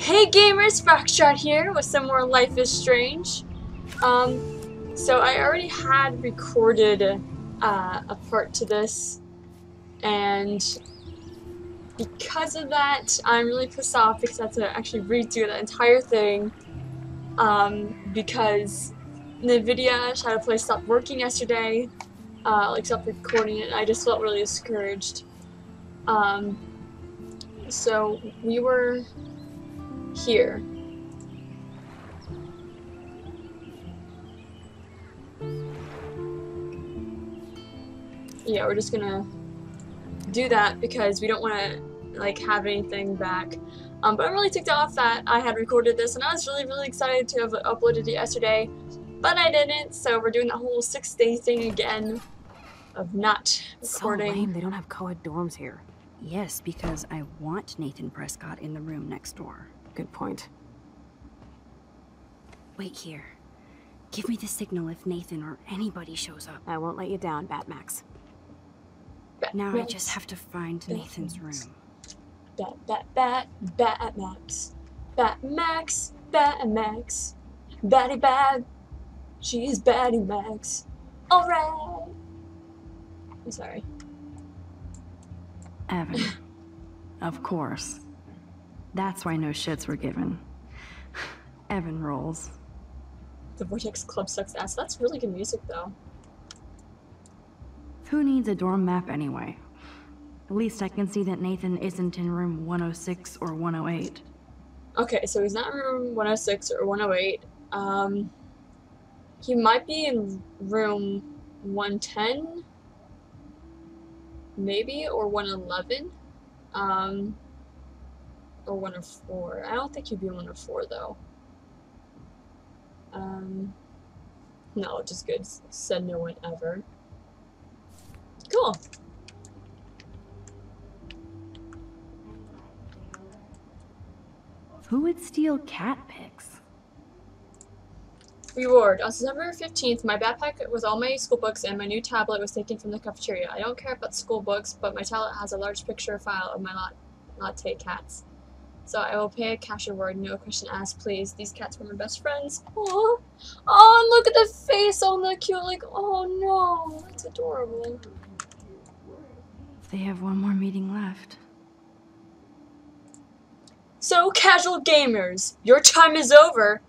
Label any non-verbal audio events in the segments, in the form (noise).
Hey gamers, Foxtrot here with some more Life is Strange. Um, so I already had recorded uh, a part to this, and because of that, I'm really pissed off because I have to actually redo the entire thing. Um, because the NVIDIA Shadowplay stopped working yesterday, uh, like stopped recording it, and I just felt really discouraged. Um, so we were here. Yeah, we're just gonna do that because we don't want to like have anything back. Um, but I'm really ticked off that I had recorded this and I was really really excited to have uploaded it yesterday, but I didn't. So we're doing the whole six day thing again of not recording. So lame they don't have co-ed dorms here. Yes, because I want Nathan Prescott in the room next door. Good point. Wait here. Give me the signal if Nathan or anybody shows up. I won't let you down, Batmax. Bat- Now I just have to find Nathan's room. Bat, bat, bat, bat, Max. Bat, Max, bat, Max. Batty bad. She's Batty Max. Alright. I'm sorry. Evan. of course. That's why no shits were given. (sighs) Evan rolls. The Vortex Club sucks ass. That's really good music, though. Who needs a dorm map anyway? At least I can see that Nathan isn't in room 106 or 108. Okay, so he's not in room 106 or 108. Um, he might be in room 110, maybe, or 111. Um, or one of four. I don't think he'd be one of four though. Um, no, just good. Said no one ever. Cool. Who would steal cat pics? Reward. On September 15th, my backpack with all my school books and my new tablet was taken from the cafeteria. I don't care about school books, but my tablet has a large picture file of my lat- latte cats. So I will pay a cash reward, no question asked, please. These cats were my best friends. Oh, oh, and look at the face on the cute, like, oh no, that's adorable. They have one more meeting left. So, casual gamers, your time is over.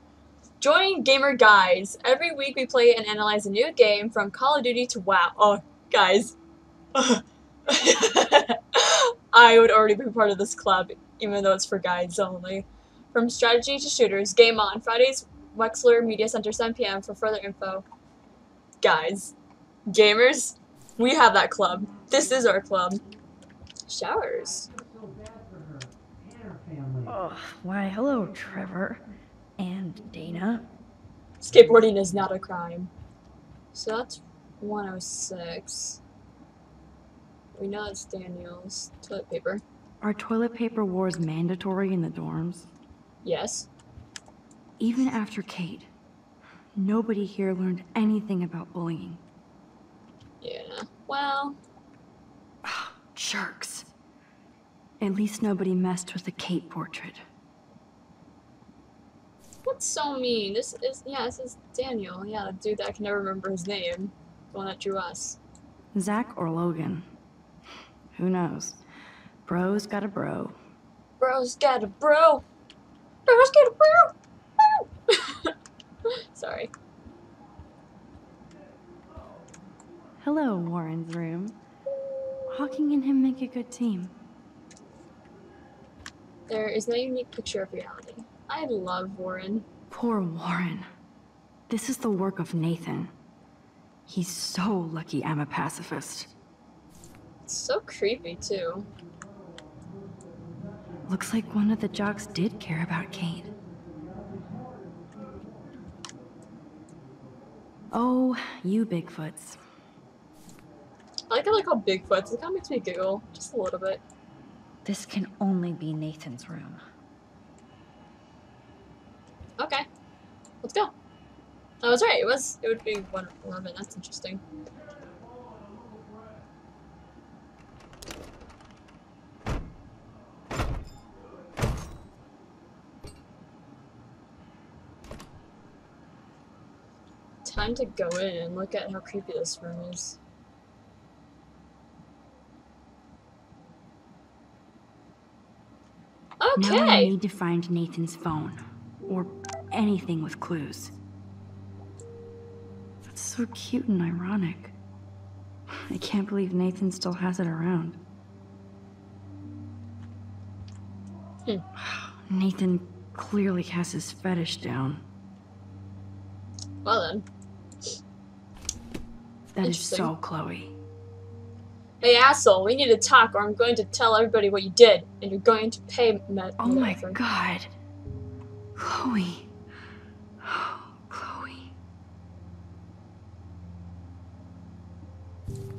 Join Gamer Guys. Every week we play and analyze a new game from Call of Duty to WoW. Oh, guys. (laughs) I would already be part of this club, even though it's for guides only. From strategy to shooters, game on. Fridays, Wexler Media Center, 7 p.m. for further info. Guys, gamers, we have that club. This is our club. Showers. Oh, why, hello, Trevor. And Dana. Skateboarding is not a crime. So that's 106. We know it's Daniel's toilet paper. Are toilet paper wars mandatory in the dorms? Yes. Even after Kate, nobody here learned anything about bullying. Yeah. Well, (sighs) Jerks. At least nobody messed with the Kate portrait. what's so mean? This is yeah, this is Daniel. Yeah, the dude that I can never remember his name. The one that drew us. Zach or Logan? (sighs) Who knows? Bro's got a bro. Bro's got a bro. Bro's got a bro. (laughs) Sorry. Hello, Warren's room. Hawking and him make a good team. There is no unique picture of reality. I love Warren. Poor Warren. This is the work of Nathan. He's so lucky I'm a pacifist. It's so creepy too. Looks like one of the jocks did care about Kate. Oh, you Bigfoots. I like how they call Bigfoots. It kind of makes me giggle just a little bit. This can only be Nathan's room. Okay, let's go. I was right. It was. It would be one eleven. That's interesting. Time to go in and look at how creepy this room is. Okay. Now I need to find Nathan's phone. Or anything with clues. That's so cute and ironic. I can't believe Nathan still has it around. Hmm. Nathan clearly has his fetish down. Well then. That is so Chloe. Hey asshole, we need to talk or I'm going to tell everybody what you did and you're going to pay me. Oh my whatever. god. Chloe. (sighs) Chloe.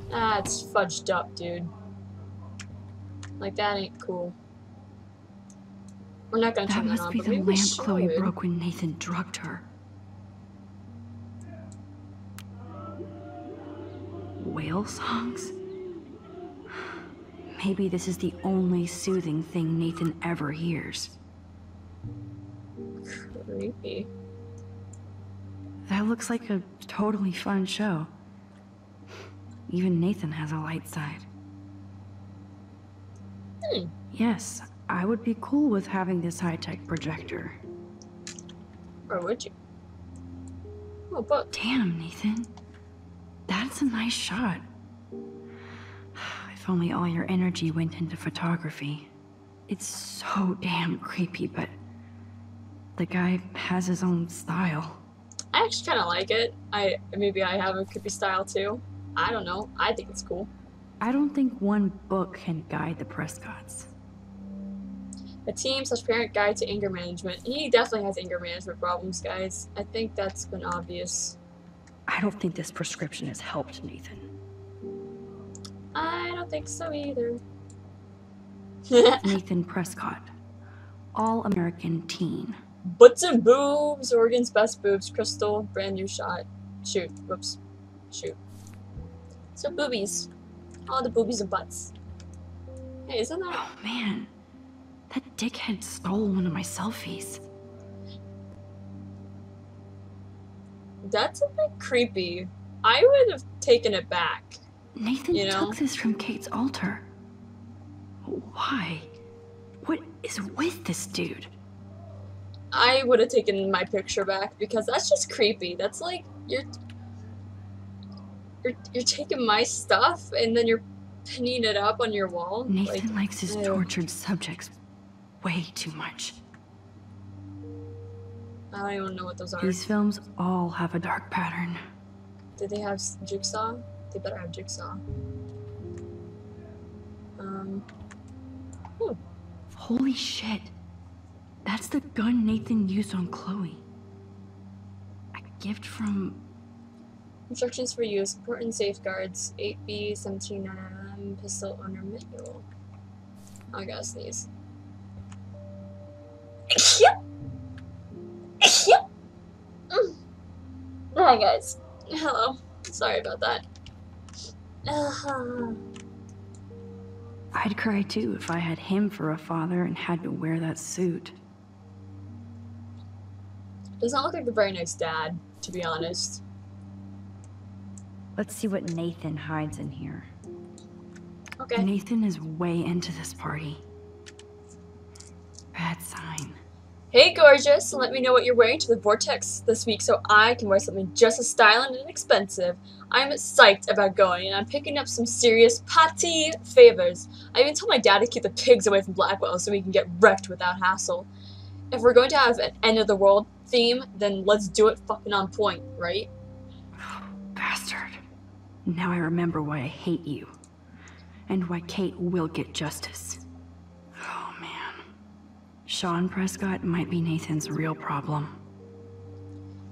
That's fudged up, dude. Like that ain't cool. We're not gonna That turn must on, be the lamp Chloe broke when Nathan drugged her. Songs? Maybe this is the only soothing thing Nathan ever hears. Creepy. That looks like a totally fun show. Even Nathan has a light side. Hmm. Yes, I would be cool with having this high-tech projector. Or would you? Oh, but Damn, Nathan. That's a nice shot. If only all your energy went into photography. It's so damn creepy, but the guy has his own style. I actually kind of like it. I maybe I have a creepy style too. I don't know. I think it's cool. I don't think one book can guide the Prescotts. A team slash parent guide to anger management. He definitely has anger management problems, guys. I think that's been obvious. I don't think this prescription has helped Nathan. I don't think so either. (laughs) Nathan Prescott, all American teen. Butts and boobs, Oregon's best boobs, Crystal, brand new shot. Shoot, whoops, shoot. So boobies, all the boobies and butts. Hey, isn't that? Oh man, that dickhead stole one of my selfies. That's a bit creepy. I would have taken it back. Nathan You know? took this from Kate's altar. Why? What is with this dude? I would have taken my picture back because that's just creepy. That's like you're you're you're taking my stuff and then you're pinning it up on your wall. Nathan Like, likes his ew. tortured subjects way too much. I don't even know what those are. These films all have a dark pattern. Did they have jigsaw? They better have jigsaw. Um, Holy shit. That's the gun Nathan used on Chloe. A gift from. instructions for use, important safeguards, 8B, 17mm, pistol owner manual. I gotta sneeze. (laughs) Mm. Hi guys. Hello. Sorry about that. Uh, (sighs) I'd cry too if I had him for a father and had to wear that suit. does not look like a very nice dad, to be honest. Let's see what Nathan hides in here. Okay. Nathan is way into this party. Bad sign. Hey, gorgeous! Let me know what you're wearing to the Vortex this week so I can wear something just as stylish and inexpensive. I'm psyched about going, and I'm picking up some serious patty favors. I even told my dad to keep the pigs away from Blackwell so we can get wrecked without hassle. If we're going to have an end of the world theme, then let's do it fucking on point, right? (gasps) Bastard. Now I remember why I hate you. And why Kate will get justice. Sean Prescott might be Nathan's real problem.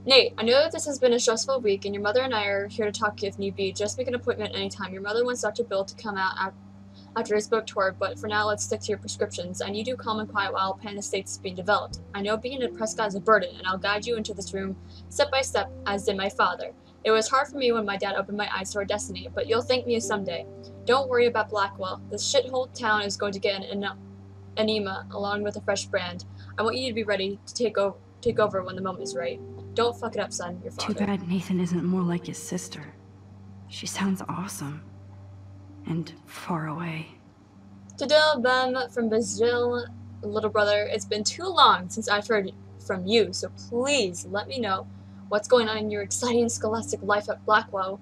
Nate, I know that this has been a stressful week, and your mother and I are here to talk to you if need be. Just make an appointment anytime. Your mother wants Dr. Bill to come out after his book tour, but for now, let's stick to your prescriptions. I need you calm and quiet while Pan Estates is being developed. I know being a Prescott is a burden, and I'll guide you into this room step by step, as did my father. It was hard for me when my dad opened my eyes to our destiny, but you'll thank me someday. Don't worry about Blackwell. This shithole town is going to get an anema along with a fresh brand. I want you to be ready to take over take over when the moment is right. Don't Don't fuck it up, son. Your father. Too bad Nathan isn't more like his sister. She sounds awesome. And far away. Tadil Bem from Brazil, little brother. It's been too long since I've heard from you, so please let me know what's going on in your exciting scholastic life at Blackwell.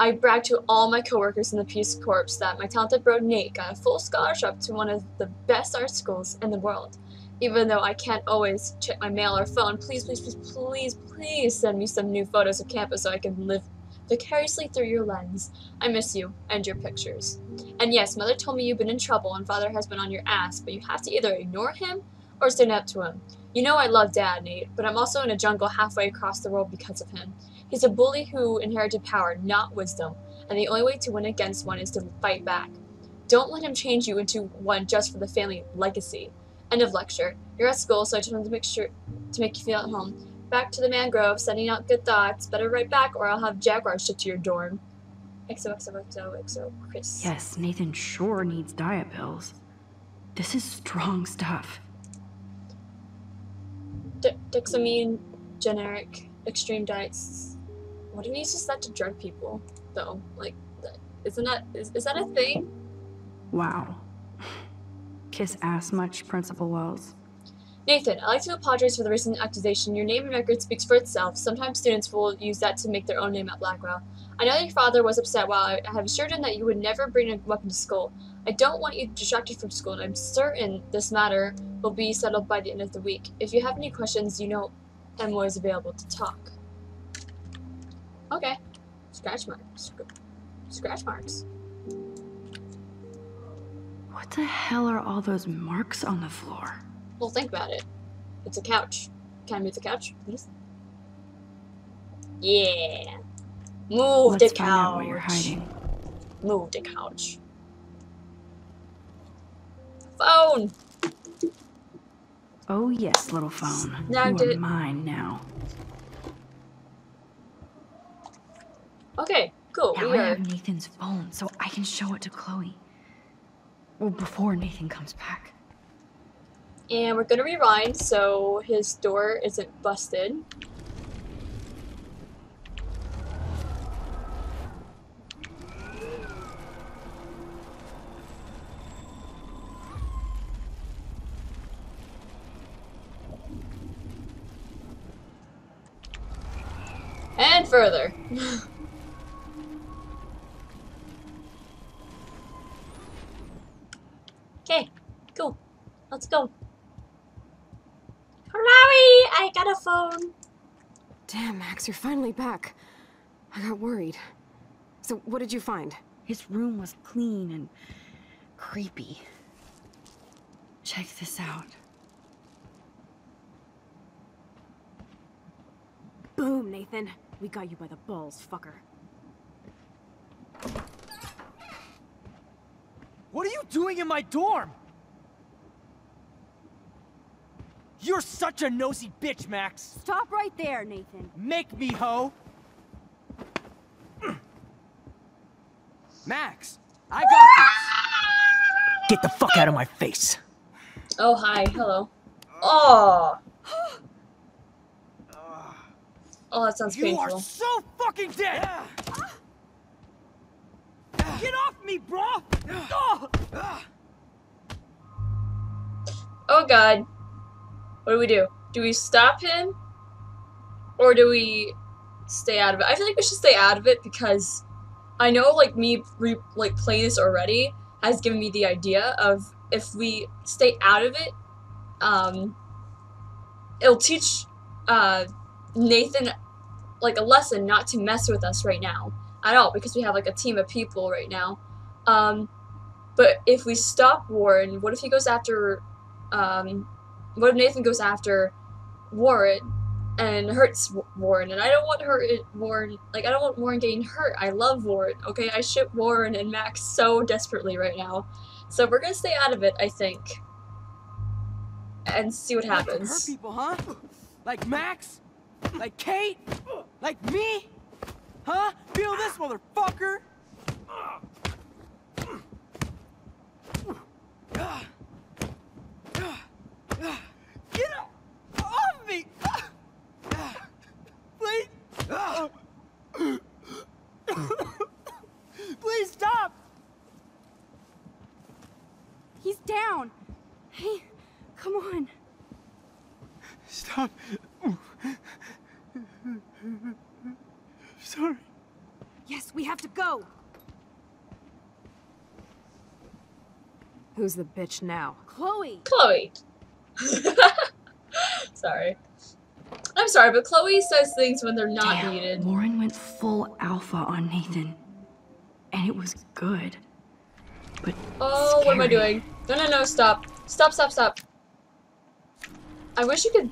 I brag to all my coworkers in the Peace Corps that my talented bro Nate got a full scholarship to one of the best art schools in the world. Even though I can't always check my mail or phone, please, please, please, please, please send me some new photos of campus so I can live vicariously through your lens. I miss you and your pictures. And yes, Mother told me you've been in trouble and Father has been on your ass, but you have to either ignore him or stand up to him. You know I love Dad, Nate, but I'm also in a jungle halfway across the world because of him. He's a bully who inherited power, not wisdom, and the only way to win against one is to fight back. Don't let him change you into one just for the family legacy. End of lecture. You're at school, so I just wanted to make sure to make you feel at home. Back to the mangrove, sending out good thoughts. Better write back, or I'll have jaguars shipped to your dorm. XOXOXOXO Chris. Yes, Nathan sure needs diet pills. This is strong stuff. D- Dexamine, generic, extreme diets. What if he uses that to drug people, though? Like, isn't that is, is that a thing? Wow. Kiss ass much, Principal Wells. Nathan, I'd like to apologize for the recent accusation. Your name and record speaks for itself. Sometimes students will use that to make their own name at Blackwell. I know your father was upset while I have assured him that you would never bring a weapon to school. I don't want you distracted from school, and I'm certain this matter will be settled by the end of the week. If you have any questions, you know I'm always available to talk. Okay. Scratch marks. Scratch marks. What the hell are all those marks on the floor? Well, think about it. It's a couch. Can I move the couch, please? Yeah. Move Let's the find out what you're couch. hiding. Move the couch. Phone. Oh yes, little phone. Now you did are it- mine now. Okay, cool. Now we I are. have Nathan's phone, so I can show it to Chloe. Well, before Nathan comes back. And we're gonna rewind so his door isn't busted. And further. (laughs) go. Hurry! I got a phone. Damn, Max, you're finally back. I got worried. So, what did you find? His room was clean and creepy. Check this out. Boom, Nathan. We got you by the balls, fucker. What are you doing in my dorm? You're such a nosy bitch, Max. Stop right there, Nathan. Make me, ho. Max, I got this. Get the fuck out of my face. Oh, hi. Hello. Oh. Oh, that sounds You are painful. so fucking dead. Get off me, bro. Oh. Oh god. What do we do? Do we stop him? Or do we stay out of it? I feel like we should stay out of it because I know like me like playing this already has given me the idea of if we stay out of it, um it'll teach uh Nathan like a lesson not to mess with us right now at all because we have like a team of people right now. Um but if we stop Warren, what if he goes after um, what if Nathan goes after Warren and hurts Warren? And I don't want hurt uh, Warren. Like I don't want Warren getting hurt. I love Warren. Okay, I ship Warren and Max so desperately right now. So we're gonna stay out of it, I think, and see what You can Hurt happens. people, huh? Like Max? Like Kate? Like me? Huh? Feel this, motherfucker? Get off me! Stop. Sorry. Yes, we have to go! Who's the bitch now? Chloe! Chloe. (laughs) sorry. I'm sorry, but Chloe says things when they're not Damn, needed. Warren went full alpha on Nathan. And it was good. But Oh, what am I doing? No, no, no, stop. Stop, stop, stop. I wish you could...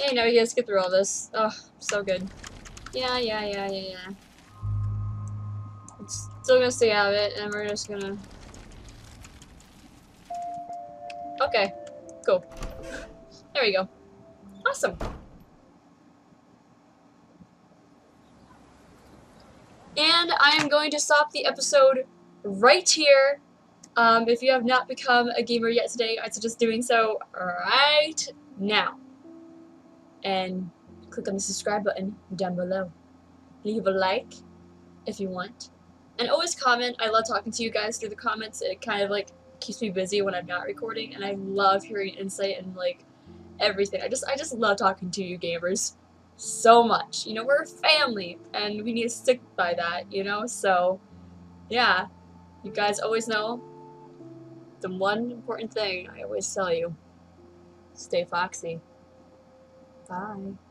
Yeah, now you guys get through all this. Oh, so good. Yeah, yeah, yeah, yeah, yeah. It's still gonna stay out of it, and we're just gonna... Okay, cool. There we go. Awesome. And I am going to stop the episode right here. Um, if you have not become a gamer yet today, I suggest doing so right now. And click on the subscribe button down below. Leave a like if you want. And always comment. I love talking to you guys through the comments. It kind of like keeps me busy when I'm not recording and I love hearing insight and like everything. I just I just love talking to you gamers so much. You know, we're a family and we need to stick by that, you know? So, yeah. You guys always know the one important thing I always tell you stay foxy. Bye.